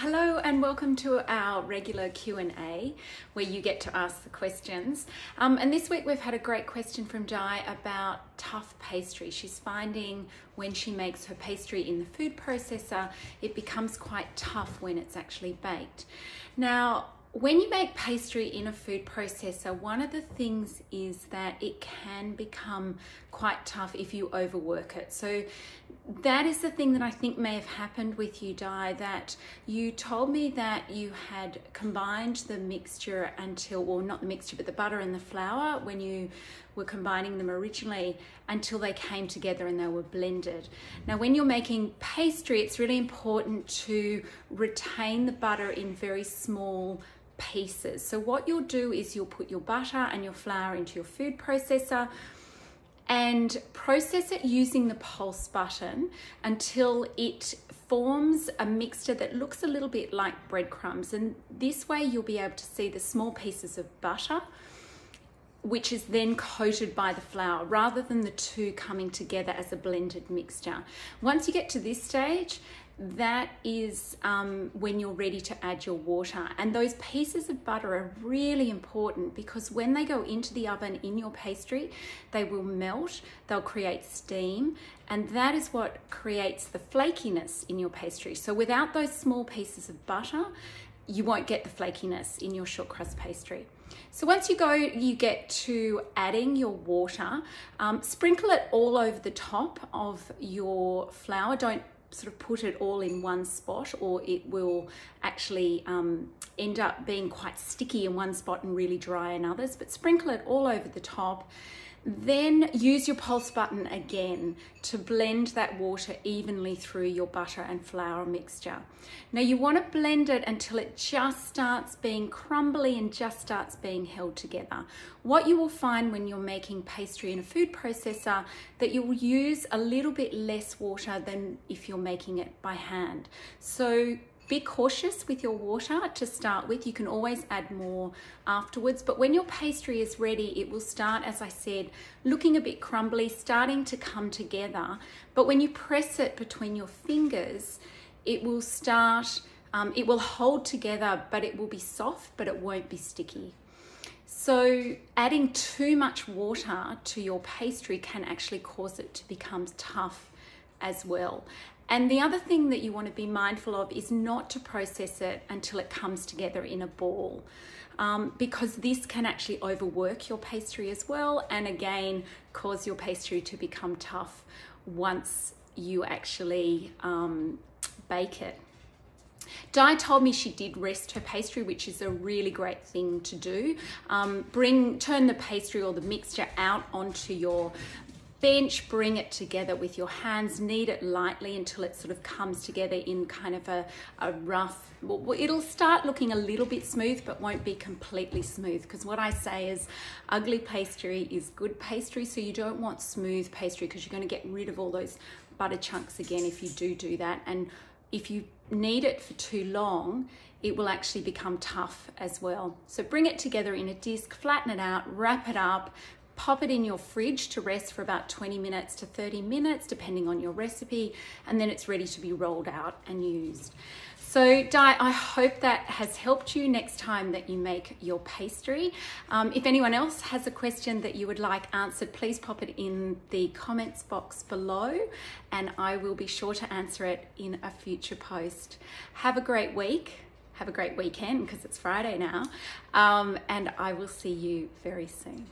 Hello and welcome to our regular Q&A where you get to ask the questions. Um, and this week we've had a great question from Di about tough pastry. She's finding when she makes her pastry in the food processor, it becomes quite tough when it's actually baked. Now, when you make pastry in a food processor, one of the things is that it can become quite tough if you overwork it. So that is the thing that I think may have happened with you, Di, that you told me that you had combined the mixture until, well, not the mixture, but the butter and the flour when you were combining them originally until they came together and they were blended. Now, when you're making pastry, it's really important to retain the butter in very small pieces. So what you'll do is you'll put your butter and your flour into your food processor and process it using the pulse button until it forms a mixture that looks a little bit like breadcrumbs. And this way you'll be able to see the small pieces of butter which is then coated by the flour rather than the two coming together as a blended mixture. Once you get to this stage, that is um, when you're ready to add your water. And those pieces of butter are really important because when they go into the oven in your pastry, they will melt, they'll create steam, and that is what creates the flakiness in your pastry. So without those small pieces of butter, you won't get the flakiness in your short crust pastry. So once you go, you get to adding your water, um, sprinkle it all over the top of your flour. Don't sort of put it all in one spot or it will actually um, end up being quite sticky in one spot and really dry in others, but sprinkle it all over the top then use your pulse button again to blend that water evenly through your butter and flour mixture. Now you want to blend it until it just starts being crumbly and just starts being held together. What you will find when you're making pastry in a food processor that you will use a little bit less water than if you're making it by hand. So be cautious with your water to start with. You can always add more afterwards, but when your pastry is ready, it will start, as I said, looking a bit crumbly, starting to come together. But when you press it between your fingers, it will start, um, it will hold together, but it will be soft, but it won't be sticky. So adding too much water to your pastry can actually cause it to become tough as well. And the other thing that you want to be mindful of is not to process it until it comes together in a ball. Um, because this can actually overwork your pastry as well and again cause your pastry to become tough once you actually um, bake it. Di told me she did rest her pastry, which is a really great thing to do. Um, bring, turn the pastry or the mixture out onto your bench, bring it together with your hands, knead it lightly until it sort of comes together in kind of a, a rough, well, it'll start looking a little bit smooth, but won't be completely smooth. Because what I say is ugly pastry is good pastry. So you don't want smooth pastry because you're going to get rid of all those butter chunks again if you do do that. And if you knead it for too long, it will actually become tough as well. So bring it together in a disc, flatten it out, wrap it up, pop it in your fridge to rest for about 20 minutes to 30 minutes, depending on your recipe, and then it's ready to be rolled out and used. So Di, I hope that has helped you next time that you make your pastry. Um, if anyone else has a question that you would like answered, please pop it in the comments box below and I will be sure to answer it in a future post. Have a great week. Have a great weekend because it's Friday now. Um, and I will see you very soon.